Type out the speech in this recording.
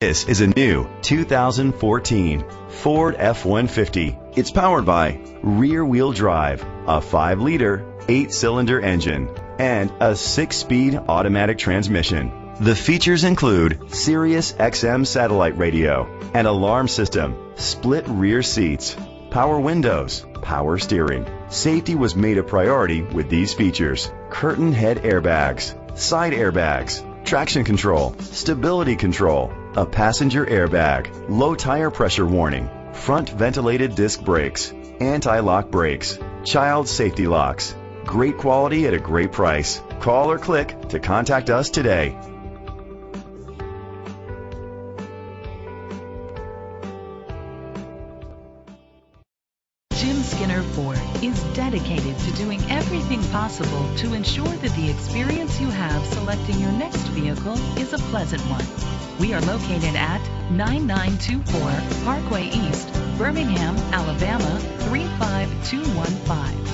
This is a new 2014 Ford F-150. It's powered by rear-wheel drive, a 5-liter, 8-cylinder engine, and a 6-speed automatic transmission. The features include Sirius XM satellite radio, an alarm system, split rear seats, power windows, power steering. Safety was made a priority with these features. Curtain head airbags, side airbags, traction control, stability control, a passenger airbag, low tire pressure warning, front ventilated disc brakes, anti-lock brakes, child safety locks. Great quality at a great price. Call or click to contact us today. Jim Skinner Ford is dedicated to doing everything possible to ensure that the experience you have selecting your next vehicle is a pleasant one. We are located at 9924 Parkway East, Birmingham, Alabama 35215.